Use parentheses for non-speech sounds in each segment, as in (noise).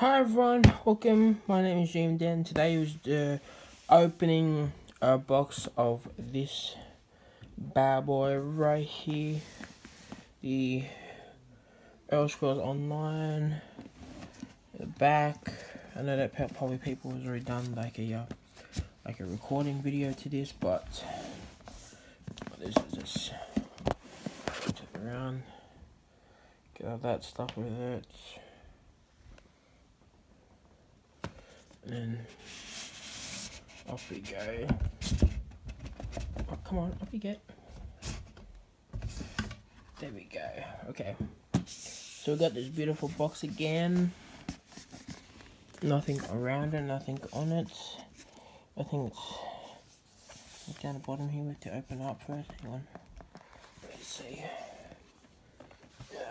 Hi everyone, welcome. My name is Jim Den. Today was the opening uh, box of this bad boy right here. The Elder Scrolls Online. The back. I know that probably people has already done like a uh, like a recording video to this, but this is just turn around. Get all that stuff with it. And off we go. Oh, come on, off we get. There we go. Okay. So we got this beautiful box again. Nothing around it, nothing on it. I think it's down the bottom here. We have to open up first. Hang on. Let's see.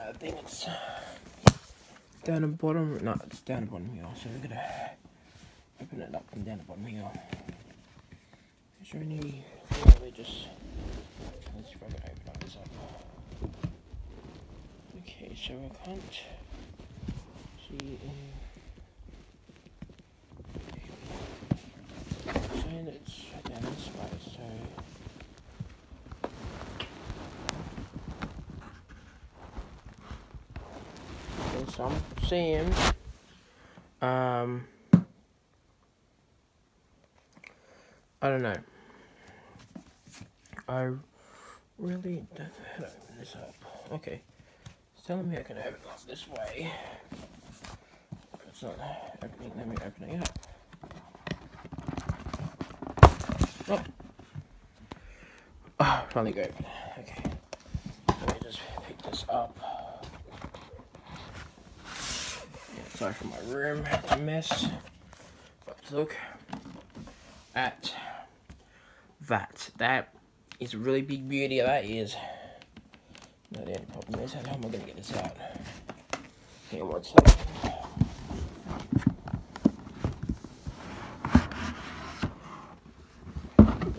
I think it's down the bottom. No, it's down the bottom here. So we're gonna open it up and down the bottom here. Is there any? Yeah, just. Let's see if I can open up this up. Okay, so I can't see. Um, saying it's down this way, so. So I'm seeing. Um. I don't know. I really don't know how to open this up. Okay. It's telling me I can open it up this way. It's not opening, let me open it up. Oh. Oh, finally go open. Okay. Let me just pick this up. Sorry for my room. A mess. But look at that. That is a really big beauty, that is. Now the only problem is, how am I going to get this out? Hang on second.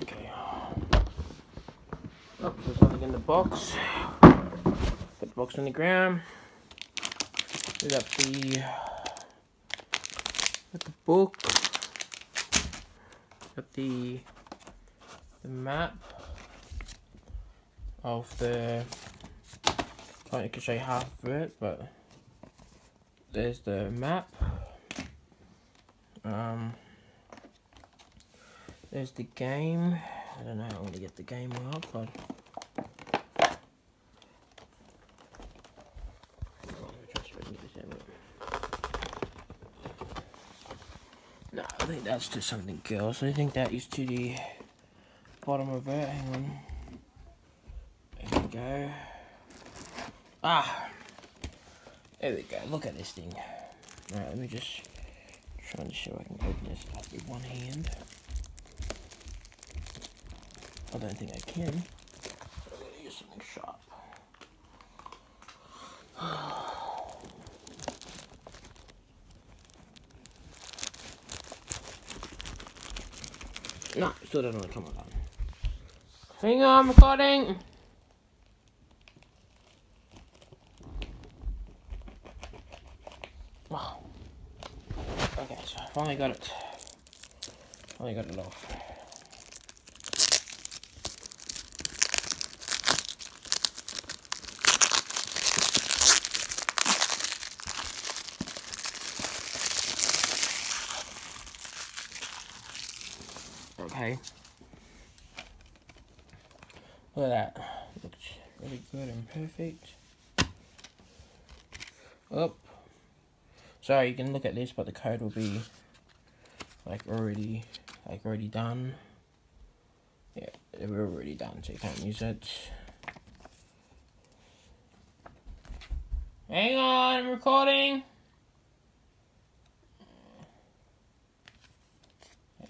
Okay. Oh, there's nothing in the box. Put the box on the ground. We got the, got the book. Got the the map of the I can show you half of it, but there's the map. Um, there's the game. I don't know how I'm gonna get the game up, but No, I think that's to something else. I think that is to the bottom of it. Hang on. There we go. Ah! There we go. Look at this thing. Alright, let me just try to show I can open this up with one hand. I don't think I can. I'm gonna use something sharp. (sighs) no, still don't want to come on. Hang on, I'm recording. Wow. Okay, so I finally got it. Finally got it off. Okay. Look at that. Looks really good and perfect. Oh. Sorry, you can look at this, but the code will be like already like already done. Yeah, we're already done, so you can't use it. Hang on, I'm recording.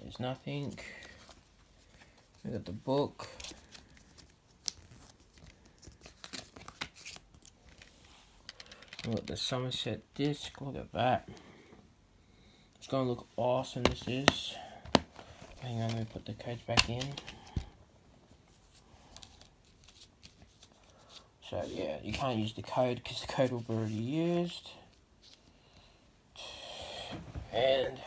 There's nothing. We got the book. Look at the Summerset disc, look at that. It's gonna look awesome this is. Hang on, let me put the codes back in. So yeah, you can't use the code because the code will be already used. And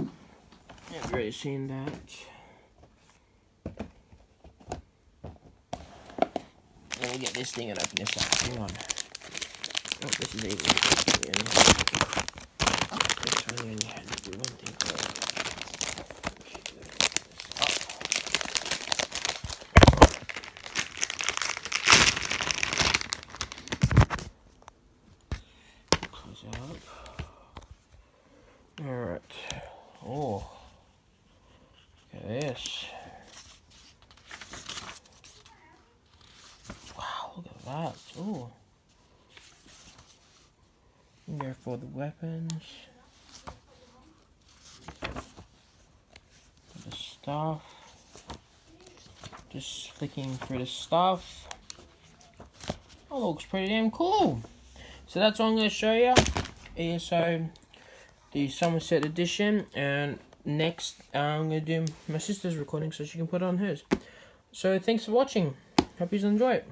I've already seen that. Let me get this thing and open this up. Hang on. Oh, this is even. Had to do one thing. Alright. Oh. Look at this. Wow, look at that. Oh. There for the weapons. The stuff. Just flicking through the stuff. Oh, looks pretty damn cool. So that's all I'm going to show you. ESO the Summerset edition and next uh, I'm going to do my sister's recording so she can put it on hers. So thanks for watching. Hope you enjoy it.